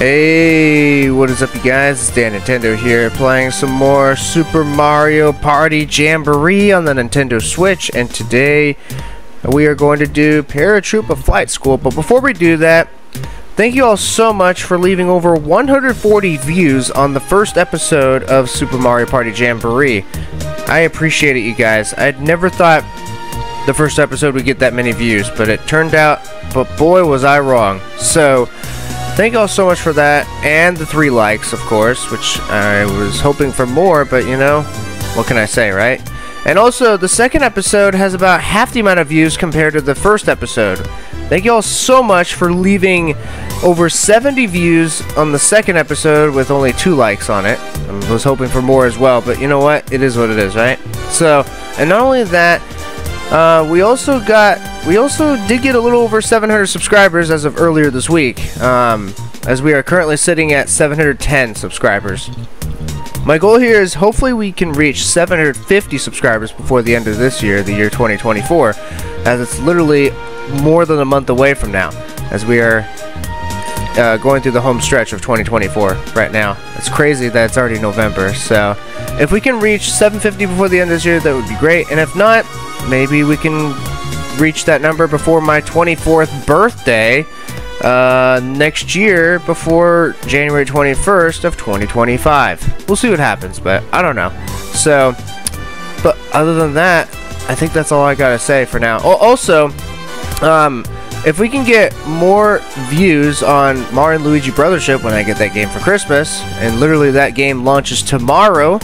Hey, what is up you guys? It's Dan Nintendo here playing some more Super Mario Party Jamboree on the Nintendo Switch and today we are going to do Paratroopa Flight School but before we do that thank you all so much for leaving over 140 views on the first episode of Super Mario Party Jamboree. I appreciate it you guys. I'd never thought the first episode would get that many views but it turned out but boy was I wrong. So Thank you all so much for that, and the three likes, of course, which I was hoping for more, but you know, what can I say, right? And also, the second episode has about half the amount of views compared to the first episode. Thank you all so much for leaving over 70 views on the second episode with only two likes on it. I was hoping for more as well, but you know what? It is what it is, right? So, and not only that, uh, we also got we also did get a little over 700 subscribers as of earlier this week, um, as we are currently sitting at 710 subscribers. My goal here is hopefully we can reach 750 subscribers before the end of this year, the year 2024, as it's literally more than a month away from now, as we are uh, going through the home stretch of 2024 right now. It's crazy that it's already November, so if we can reach 750 before the end of this year, that would be great, and if not, maybe we can reach that number before my 24th birthday uh, next year before January 21st of 2025. We'll see what happens, but I don't know. So, but other than that, I think that's all I gotta say for now. Also, um, if we can get more views on Mario and Luigi Brothership when I get that game for Christmas, and literally that game launches tomorrow.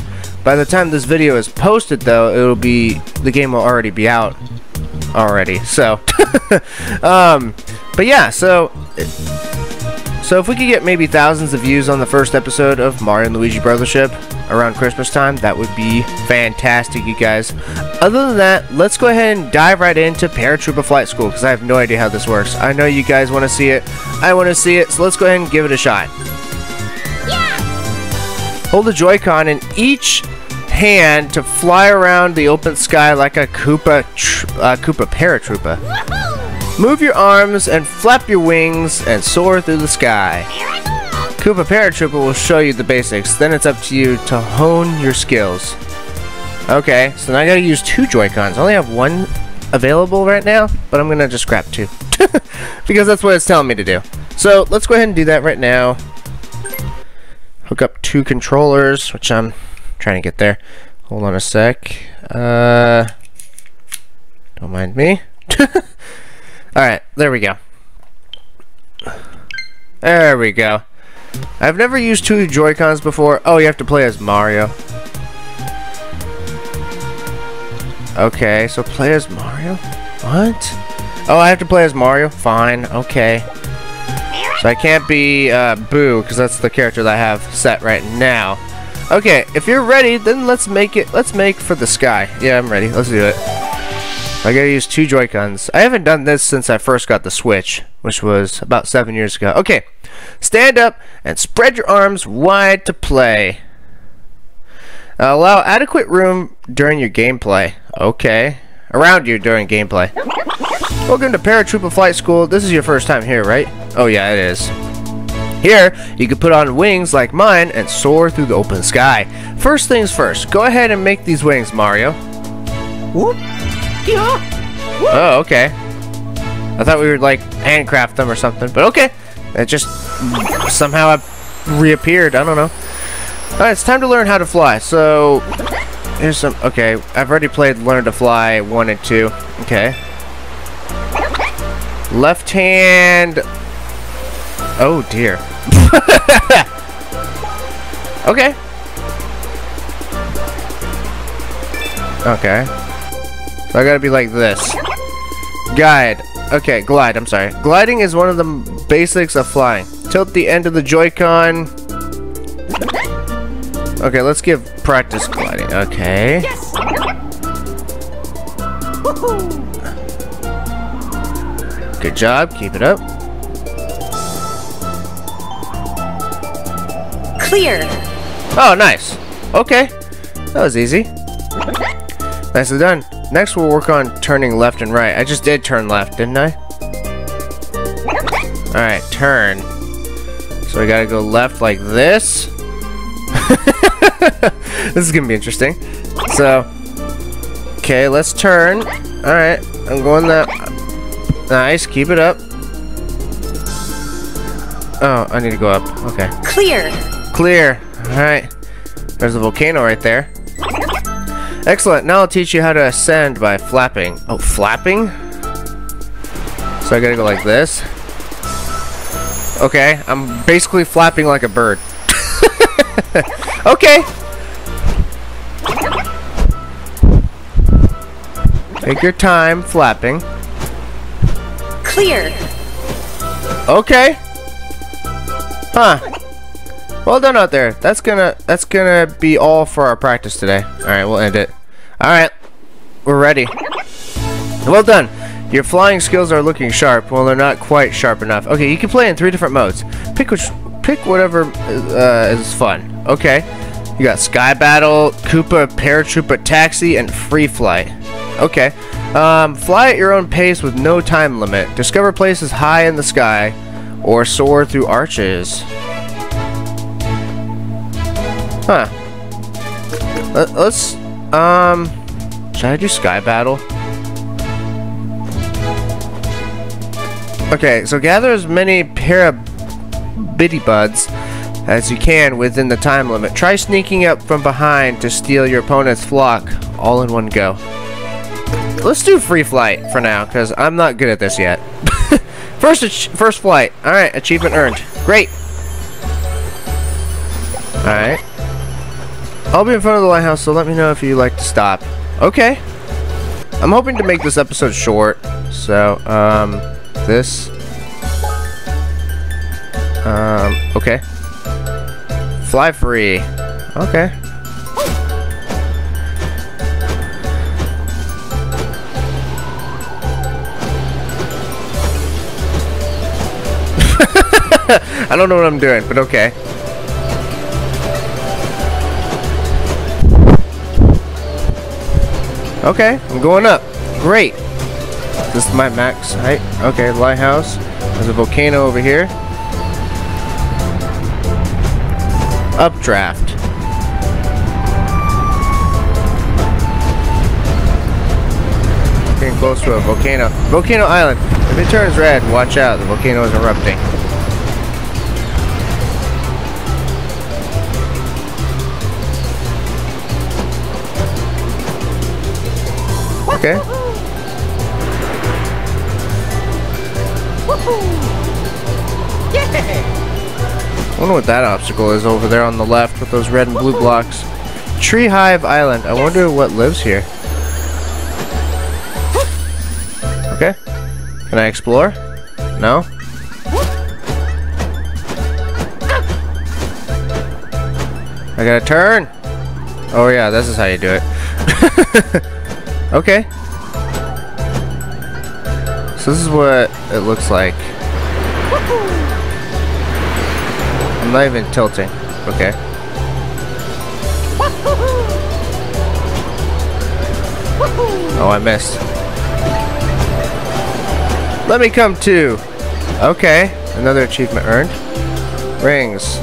By the time this video is posted, though, it'll be the game will already be out already. So, um, but yeah, so so if we could get maybe thousands of views on the first episode of Mario and Luigi Brothership around Christmas time, that would be fantastic, you guys. Other than that, let's go ahead and dive right into Paratroopa Flight School because I have no idea how this works. I know you guys want to see it. I want to see it, so let's go ahead and give it a shot. Yeah. Hold the Joy-Con in each hand to fly around the open sky like a Koopa, uh, Koopa Paratroopa. Move your arms and flap your wings and soar through the sky. Koopa Paratroopa will show you the basics, then it's up to you to hone your skills. Okay, so now I gotta use two Joy-Cons. I only have one available right now, but I'm gonna just grab two. because that's what it's telling me to do. So, let's go ahead and do that right now. Hook up two controllers, which I'm trying to get there. Hold on a sec. Uh, don't mind me. Alright, there we go. There we go. I've never used two Joy-Cons before. Oh, you have to play as Mario. Okay, so play as Mario? What? Oh, I have to play as Mario? Fine, okay. So I can't be uh, Boo, because that's the character that I have set right now. Okay, if you're ready, then let's make it, let's make for the sky. Yeah, I'm ready. Let's do it. I gotta use two Joy-Cons. I haven't done this since I first got the Switch, which was about seven years ago. Okay, stand up and spread your arms wide to play. Allow adequate room during your gameplay. Okay. Around you during gameplay. Welcome to Paratroopa Flight School. This is your first time here, right? Oh yeah, it is. Here, you can put on wings like mine and soar through the open sky. First things first, go ahead and make these wings, Mario. Whoop. Yeah. Oh, okay. I thought we would like handcraft them or something, but okay. It just somehow reappeared. I don't know. Alright, it's time to learn how to fly. So, here's some... Okay, I've already played Learn to Fly 1 and 2. Okay. Left hand... Oh, dear. okay. Okay. So I gotta be like this. Guide. Okay, glide, I'm sorry. Gliding is one of the basics of flying. Tilt the end of the Joy-Con Okay, let's give practice gliding. Okay. Yes. Good job. Keep it up. Clear. Oh, nice. Okay. That was easy. Nicely done. Next, we'll work on turning left and right. I just did turn left, didn't I? Alright, turn. So we gotta go left like this. this is gonna be interesting. So, okay, let's turn. Alright, I'm going that. Nice, keep it up. Oh, I need to go up. Okay. Clear. Clear. Alright. There's a volcano right there. Excellent. Now I'll teach you how to ascend by flapping. Oh, flapping? So I gotta go like this. Okay, I'm basically flapping like a bird. okay. Take your time flapping. Clear. Okay. Huh. Well done out there. That's gonna that's gonna be all for our practice today. Alright, we'll end it. Alright. We're ready. Well done. Your flying skills are looking sharp. Well, they're not quite sharp enough. Okay, you can play in three different modes. Pick which pick whatever uh, is fun. Okay. You got Sky Battle, Koopa, Paratroopa Taxi, and Free Flight. Okay. Um, fly at your own pace with no time limit. Discover places high in the sky, or soar through arches. Huh. Let, let's, um, should I do Sky Battle? Okay, so gather as many Parabiddybuds as you can within the time limit. Try sneaking up from behind to steal your opponent's flock all in one go. Let's do free flight for now, because I'm not good at this yet. first, first flight. All right, achievement earned. Great. All right. I'll be in front of the lighthouse, so let me know if you'd like to stop. Okay. I'm hoping to make this episode short, so um, this. Um, okay. Fly free. Okay. I don't know what I'm doing, but okay. Okay, I'm going up. Great. This is my max height. Okay, lighthouse. There's a volcano over here. Updraft. Getting close to a volcano. Volcano Island. If it turns red, watch out. The volcano is erupting. Okay. I wonder what that obstacle is over there on the left with those red and blue blocks. Tree Hive Island. I wonder what lives here. Okay. Can I explore? No? I gotta turn! Oh yeah, this is how you do it. okay. So this is what it looks like. I'm not even tilting. Okay. Oh, I missed. Let me come too. Okay, another achievement earned. Rings.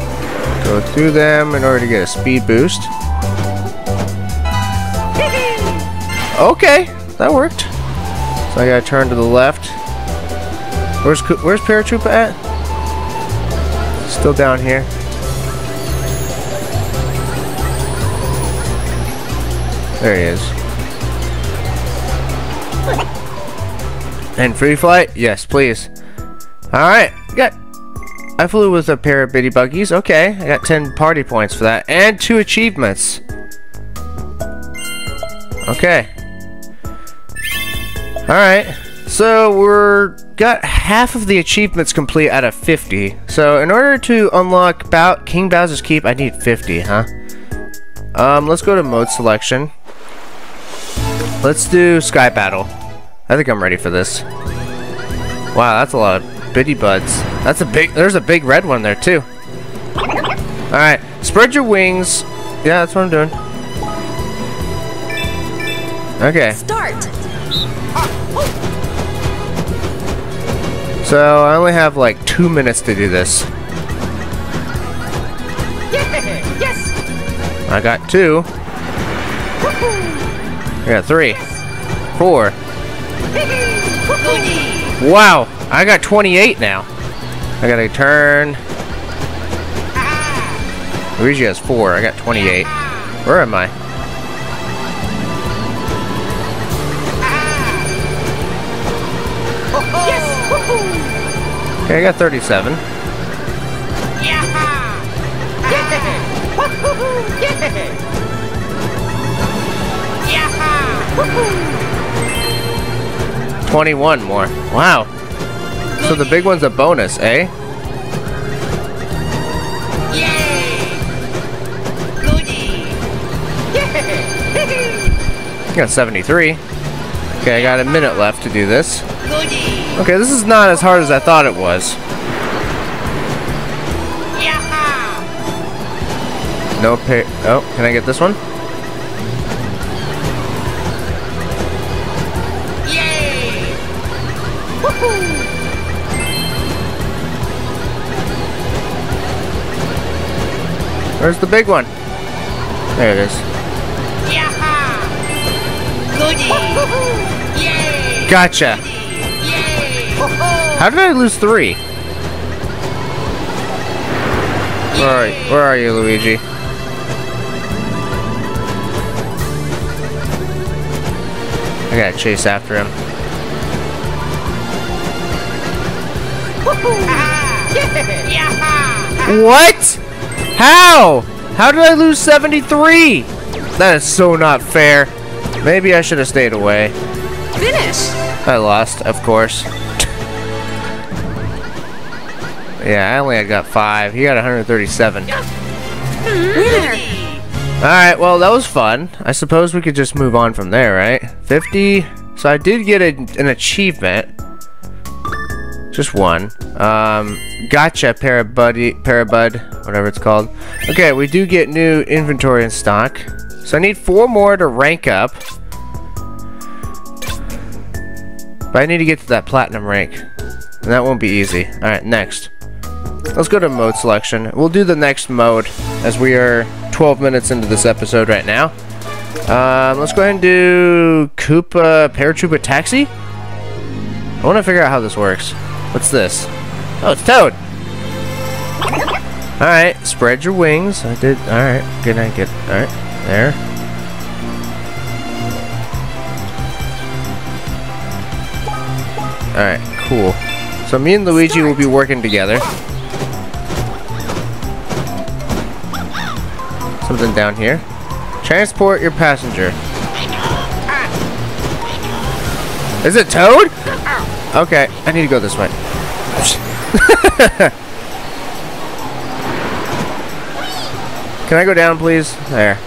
Go through them in order to get a speed boost. Okay, that worked. So I gotta turn to the left. Where's Where's Paratroopa at? Still down here. There he is. And free flight? Yes, please. Alright, got I flew with a pair of bitty buggies. Okay, I got 10 party points for that. And two achievements. Okay. Alright. So we're got half of the achievements complete out of 50. So in order to unlock King Bowser's Keep, I need 50, huh? Um, let's go to mode selection. Let's do Sky Battle. I think I'm ready for this. Wow, that's a lot of bitty buds. That's a big, there's a big red one there too. Alright, spread your wings. Yeah, that's what I'm doing. Okay. Start. So I only have like two minutes to do this. Yes. I got two. I got three. Four. Wow, I got 28 now. I got a turn. Ah. Luigi has four. I got 28. Where am I? Okay, I got 37. yeah Twenty-one more. Wow. So the big one's a bonus, eh? Yeah. Got 73. Okay, I got a minute left to do this. Okay, this is not as hard as I thought it was. No pay. Oh, can I get this one? Yay! Woohoo! Where's the big one? There it is. Yeah! Goody! Yay! Gotcha. How did I lose three? Where are you, where are you Luigi? I gotta chase after him. What? How? How did I lose 73? That is so not fair. Maybe I should have stayed away. Finish. I lost, of course. Yeah, I only got five. He got 137. Winner. Alright, well, that was fun. I suppose we could just move on from there, right? 50. So I did get a, an achievement. Just one. Um, gotcha, Parabuddy, Parabud, whatever it's called. Okay, we do get new inventory in stock. So I need four more to rank up. But I need to get to that platinum rank. And that won't be easy. Alright, next. Let's go to mode selection. We'll do the next mode as we are 12 minutes into this episode right now. Um, let's go ahead and do Koopa Paratroopa Taxi. I want to figure out how this works. What's this? Oh, it's Toad. Alright, spread your wings. I did. Alright, good night, good. Alright, there. Alright, cool. So me and Luigi will be working together. Something down here. Transport your passenger. Is it Toad? Okay, I need to go this way. Can I go down, please? There.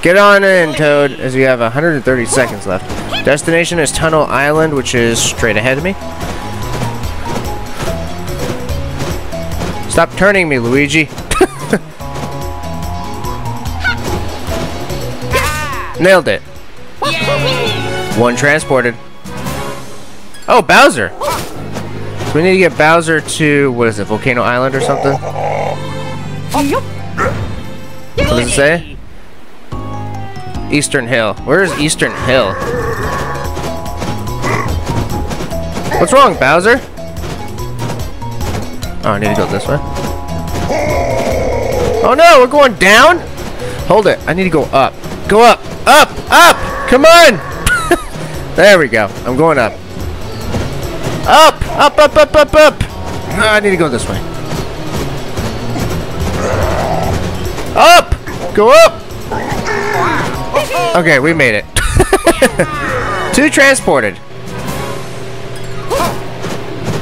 Get on in, Toad, as you have 130 seconds left. Destination is Tunnel Island, which is straight ahead of me. Stop turning me, Luigi. Nailed it. One transported. Oh, Bowser. So we need to get Bowser to, what is it, Volcano Island or something? Oh, what does it say? Eastern Hill. Where is Eastern Hill? What's wrong, Bowser? Oh, I need to go this way. Oh no, we're going down? Hold it. I need to go up. Go up. Up. Up. Come on. there we go. I'm going up. Up. Up, up, up, up, up. Ah, I need to go this way. Up. Go up. Okay, we made it. Two transported.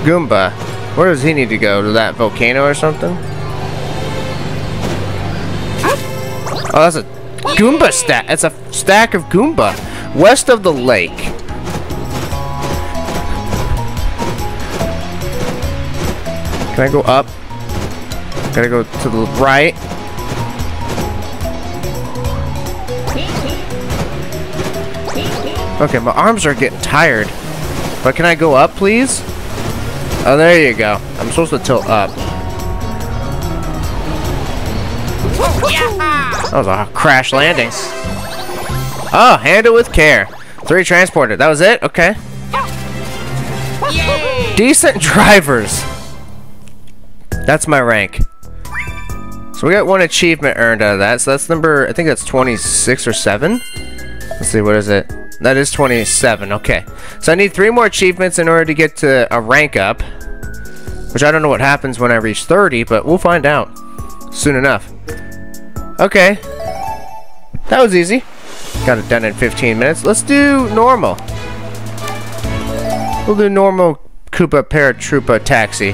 Goomba. Where does he need to go? To that volcano or something? Oh, that's a Goomba stat. It's a stack of Goomba. West of the lake. Can I go up? Gotta go to the right. Okay, my arms are getting tired. But can I go up, please? Oh, there you go. I'm supposed to tilt up. That was a crash landing. Oh, handle with care. Three transported. That was it? Okay. Yay. Decent drivers. That's my rank. So we got one achievement earned out of that. So that's number, I think that's 26 or 7. Let's see, what is it? That is 27. Okay. So I need three more achievements in order to get to a rank up. Which I don't know what happens when I reach 30, but we'll find out soon enough. Okay. That was easy. Got it done in 15 minutes. Let's do normal. We'll do normal Koopa Paratroopa Taxi.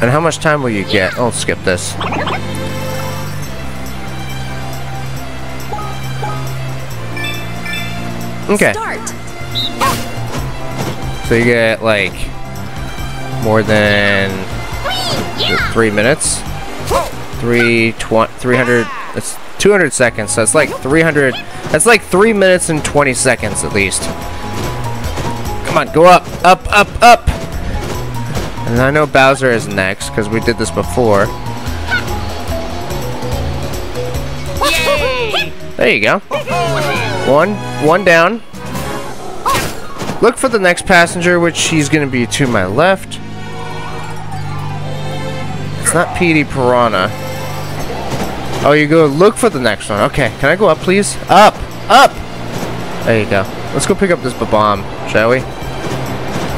And how much time will you get? I'll skip this. Okay. So you get like more than three minutes. Three tw 300. That's 200 seconds. So it's like 300. That's like three minutes and 20 seconds at least. Come on, go up, up, up, up. And I know Bowser is next because we did this before. There you go. One, one down. Look for the next passenger, which he's going to be to my left. It's not Petey Piranha. Oh, you go look for the next one. Okay, can I go up, please? Up! Up! There you go. Let's go pick up this bomb, shall we?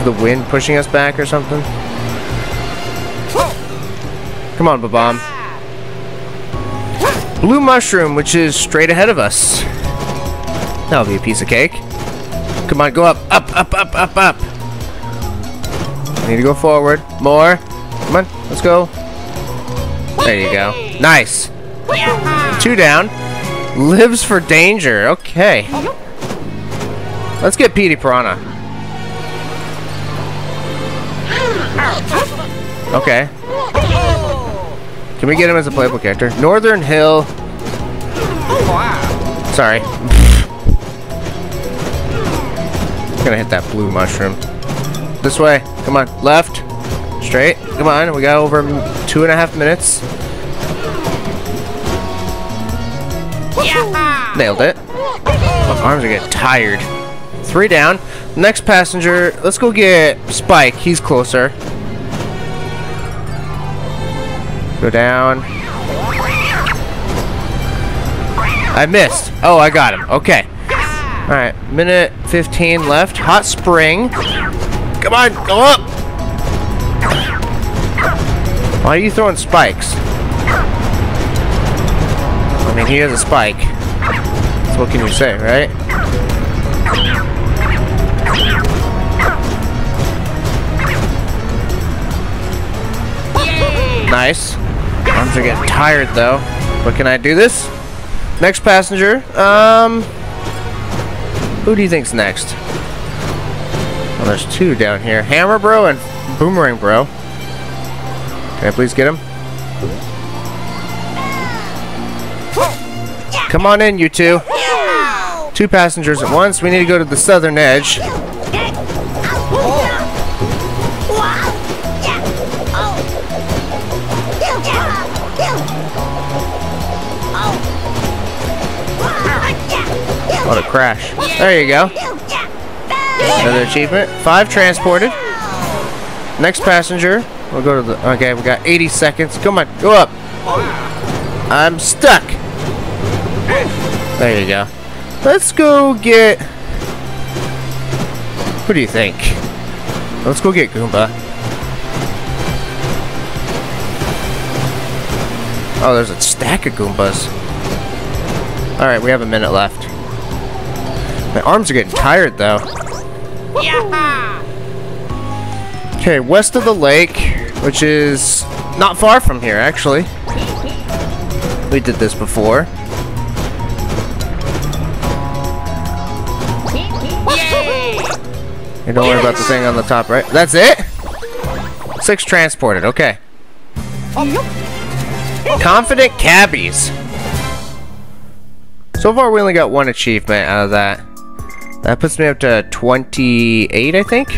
The wind pushing us back or something? Come on, Bob-omb. Blue mushroom, which is straight ahead of us. That'll be a piece of cake. Come on, go up, up, up, up, up, up. I need to go forward. More. Come on, let's go. There you go. Nice. Two down. Lives for danger. Okay. Let's get Petey Piranha. Okay. Can we get him as a playable character? Northern Hill. Sorry. Gonna hit that blue mushroom. This way. Come on. Left. Straight. Come on. We got over two and a half minutes. Nailed it. My arms are getting tired. Three down. Next passenger. Let's go get Spike. He's closer. Go down. I missed. Oh, I got him. Okay. Alright, minute 15 left. Hot spring. Come on, go up! Why are you throwing spikes? I mean, he has a spike. So what can you say, right? Nice. Arms are getting tired, though. But can I do this? Next passenger. Um... Who do you think's next? Well, there's two down here. Hammer Bro and Boomerang Bro. Can I please get him? Come on in, you two. Two passengers at once. We need to go to the southern edge. What a crash. There you go. Another achievement. Five transported. Next passenger. We'll go to the... Okay, we got 80 seconds. Come on, go up. I'm stuck. There you go. Let's go get... What do you think? Let's go get Goomba. Oh, there's a stack of Goombas. Alright, we have a minute left. My arms are getting tired, though. Okay, west of the lake, which is not far from here, actually. We did this before. Don't worry about the thing on the top, right? That's it? Six transported, okay. Confident cabbies. So far, we only got one achievement out of that. That puts me up to 28, I think.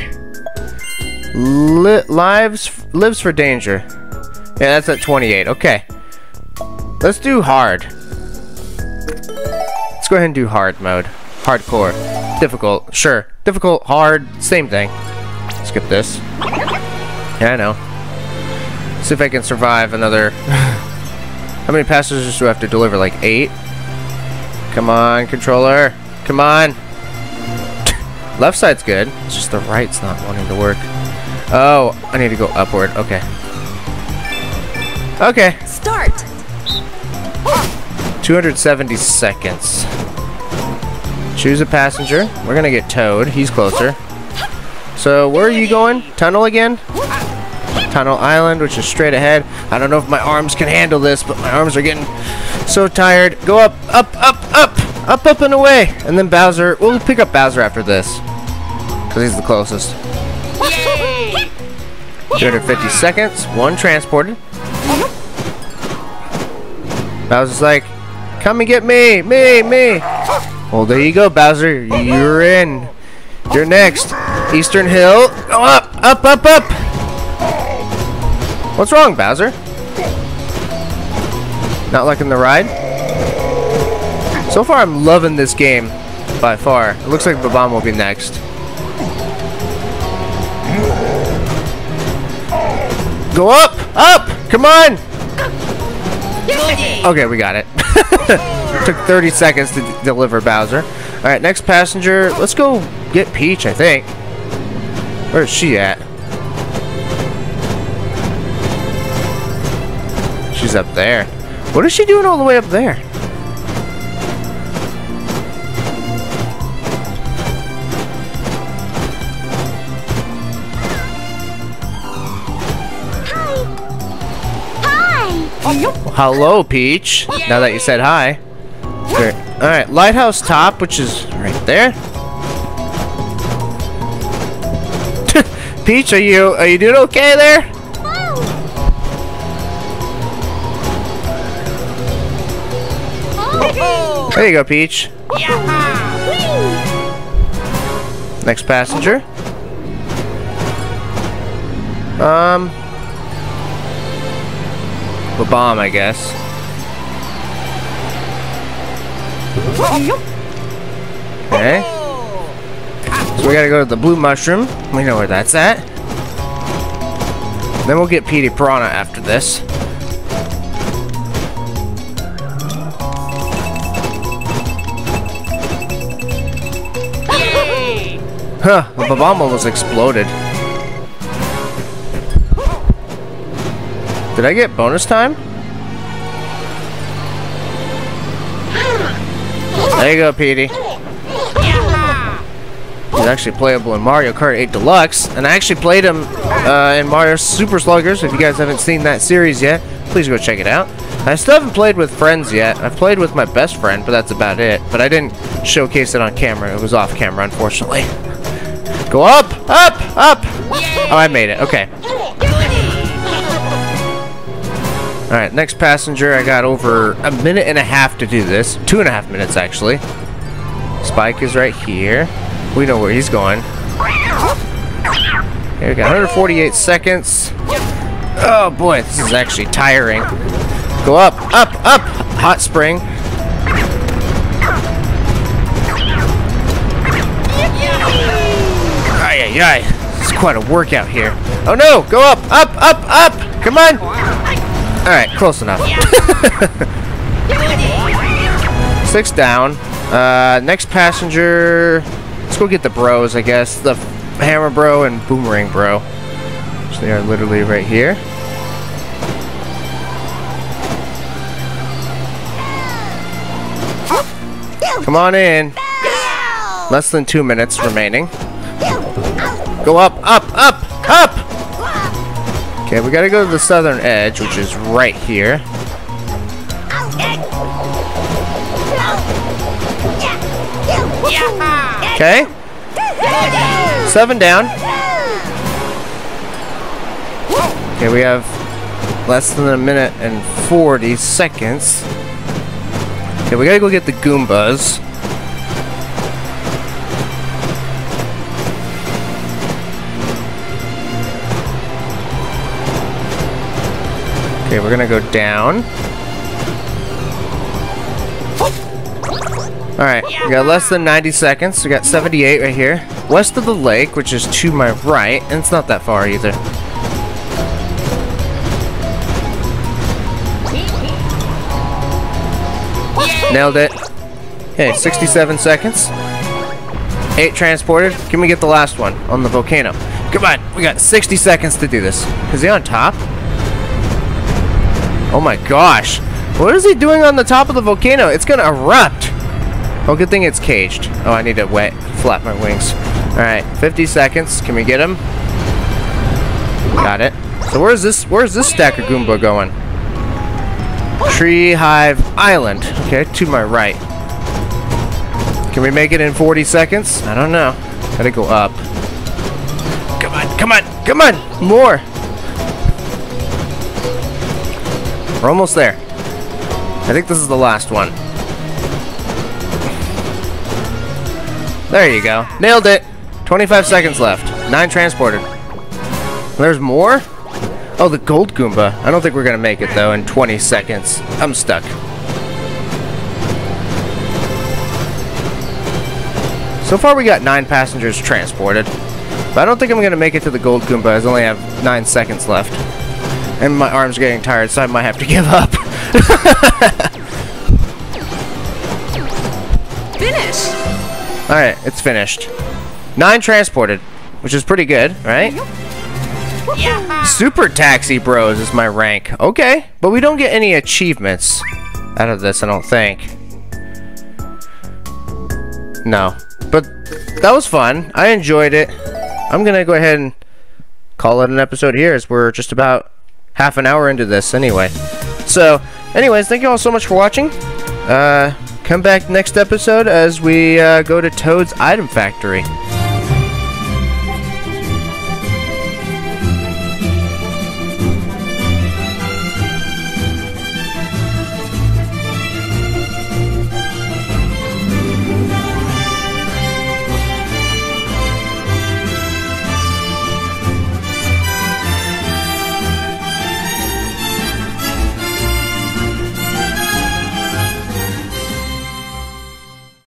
Li lives lives for danger. Yeah, that's at 28. Okay. Let's do hard. Let's go ahead and do hard mode. Hardcore. Difficult. Sure. Difficult, hard, same thing. Skip this. Yeah, I know. See if I can survive another... How many passengers do I have to deliver? Like eight? Come on, controller. Come on. Left side's good. It's just the right's not wanting to work. Oh, I need to go upward. Okay. Okay. Start. 270 seconds. Choose a passenger. We're gonna get Toad. He's closer. So, where are you going? Tunnel again? Tunnel Island, which is straight ahead. I don't know if my arms can handle this, but my arms are getting so tired. Go up, up, up, up, up, up, and away. And then Bowser. We'll pick up Bowser after this. Because he's the closest. 250 seconds. One transported. Bowser's like, come and get me, me, me. Well, there you go, Bowser. You're in. You're next. Eastern Hill. Go up, up, up, up. What's wrong, Bowser? Not liking the ride? So far, I'm loving this game. By far. It looks like Bob-omb will be next. Go up! Up! Come on! Okay, we got it. Took 30 seconds to deliver Bowser. Alright, next passenger. Let's go get Peach, I think. Where's she at? She's up there. What is she doing all the way up there? Hi. Hi. Hello, Peach. Now that you said hi. Great. All right, lighthouse top, which is right there. Peach, are you are you doing okay there? There you go, Peach. Next passenger. Um, the bomb, I guess. Okay. So we gotta go to the blue mushroom. We know where that's at. Then we'll get Petey Piranha after this. Huh, the bomb almost exploded. Did I get bonus time? There you go, Petey. He's actually playable in Mario Kart 8 Deluxe, and I actually played him uh, in Mario Super Sluggers. If you guys haven't seen that series yet, please go check it out. I still haven't played with friends yet. I've played with my best friend, but that's about it. But I didn't showcase it on camera. It was off camera, unfortunately. Go up, up, up! Oh, I made it. Okay. Alright, next passenger. I got over a minute and a half to do this. Two and a half minutes, actually. Spike is right here. We know where he's going. Here we got 148 seconds. Oh boy, this is actually tiring. Go up, up, up! Hot spring. Ay, ay, ay. It's quite a workout here. Oh no! Go up, up, up, up! Come on! Alright, close enough. Six down. Uh, next passenger. Let's go get the bros, I guess. The Hammer Bro and Boomerang Bro. So they are literally right here. Come on in. Less than two minutes remaining. Go up, up, up, up! Okay, we gotta go to the southern edge, which is right here. Okay. Seven down. Okay, we have less than a minute and 40 seconds. Okay, we gotta go get the Goombas. Okay, we're gonna go down. Alright, we got less than 90 seconds. We got 78 right here. West of the lake, which is to my right, and it's not that far either. Nailed it. Okay, 67 seconds. Eight transported. Can we get the last one on the volcano? Come on, we got 60 seconds to do this. Is he on top? Oh my gosh. What is he doing on the top of the volcano? It's gonna erupt. Oh, good thing it's caged. Oh, I need to wet, flap my wings. Alright, 50 seconds. Can we get him? Got it. So where's this, where's this stack of Goomba going? Tree Hive Island. Okay, to my right. Can we make it in 40 seconds? I don't know. Gotta go up. Come on, come on, come on! More! We're almost there. I think this is the last one. There you go. Nailed it! 25 seconds left. 9 transported. There's more? Oh, the gold Goomba. I don't think we're gonna make it, though, in 20 seconds. I'm stuck. So far, we got 9 passengers transported. But I don't think I'm gonna make it to the gold Goomba, I only have 9 seconds left. And my arm's getting tired, so I might have to give up. Finish. Alright, it's finished. 9 transported, which is pretty good, right? Yeah. Super Taxi Bros is my rank. Okay, but we don't get any achievements out of this, I don't think. No. But that was fun. I enjoyed it. I'm going to go ahead and call it an episode here as we're just about half an hour into this anyway. So, anyways, thank you all so much for watching. Uh, come back next episode as we uh, go to Toad's Item Factory.